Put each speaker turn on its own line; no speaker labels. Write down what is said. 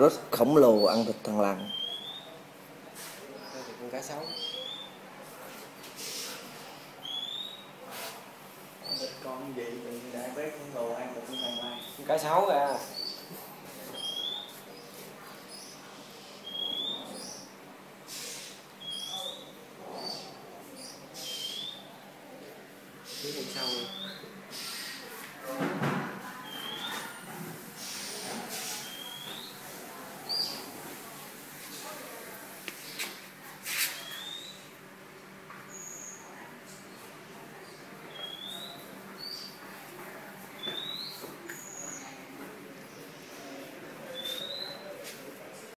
rất khổng lồ ăn thịt thằng lằn
con cá sấu.
Con gì thì đại bác con đồ ăn được con thằng mai.
Con cá sấu à. Biết con sâu